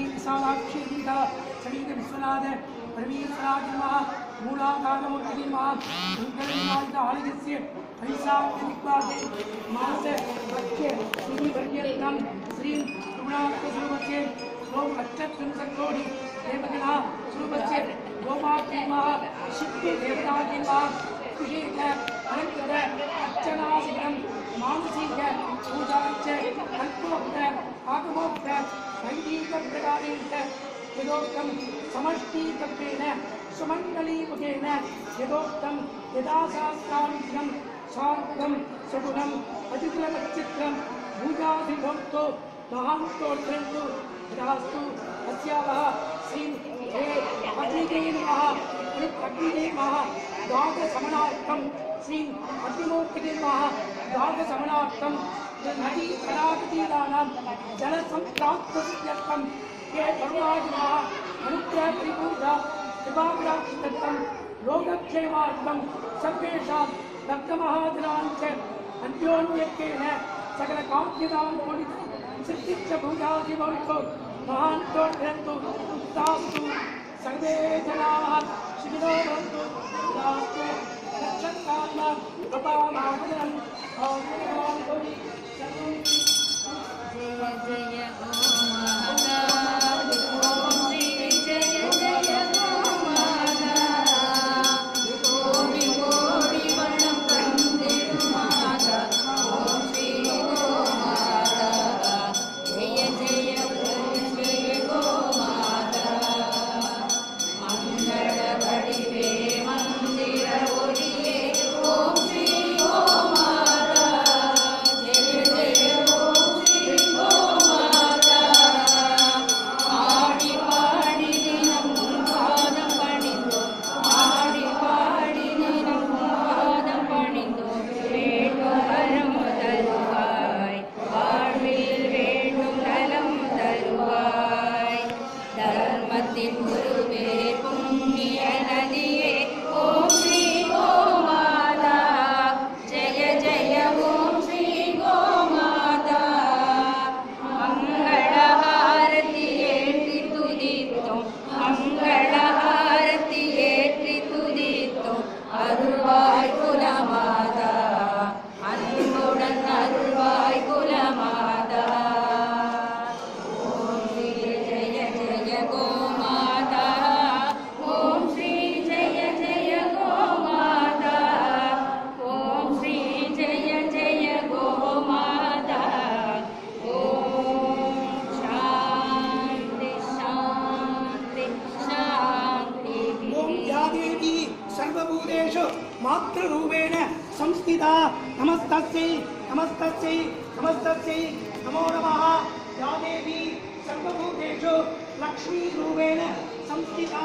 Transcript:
ஸ்ரீ விசாலாட்சி பீடா சரீர விஸ்வநாத பிரவீஸ்வராஜிமா மூலாதாரமூர்த்திமா மங்களமாயுத ஆலயசிய பைசாத்வாதே மாச பக்ய ஸ்ரீ பர்யத்னம் ஸ்ரீ ரகுநாதஸ்வரூபஸ்ய ஸ்லோம் லட்சத்தின் சங்கோடி தேவகனா ஸ்வரூபஸ்ய கோமாத்மா சித்தி தேவதாகிமா മാനസിക ഉദാഹരിച്ച് കൽപ്പോക്ത ആഗമോക്ത സൈനിക പ്രകാരേണ यदोक्तं समष्टीतत्वेन सुमङ्गलीमुखेन यदोक्तं यदा शास्त्रानुग्रं सार्वं सगुणम् अतिकुलवच्चित्रं भूजाधिभोक्तो महामुक्तोऽर्थन्तु यदास्तु अस्यावः श्रीं हे अग्निदे नमः अग्निदे नमः द्वादशमनार्थं श्रीं दाहसमनार्थं नदीतलातीराणां जलसम्प्राप्तसिद्ध्यर्थं हे धर्मादिनः अनुग्रहपरिपूर्णा कृपाप्राप्तिदत्तं लोकक्षेमार्थं सर्वेषां दत्तमहादिनां च अन्योन्यक्तेन सकलकाम्यतां कोटिति सिद्धिश्च भूतादिभवितो महान् तोर्भ्यन्तु तास्तु सर्वे जनाः शिविरो भवन्तु नास्ते नक्षत्रात्मा कृपामादनम् Thank you. मातृरूपेण संस्थिता। नमस्तस्यै नमस्तस्यै नमस्तस्यै नमो नमः। या देवी सर्वभूतेषु लक्ष्मीरूपेण संस्थिता।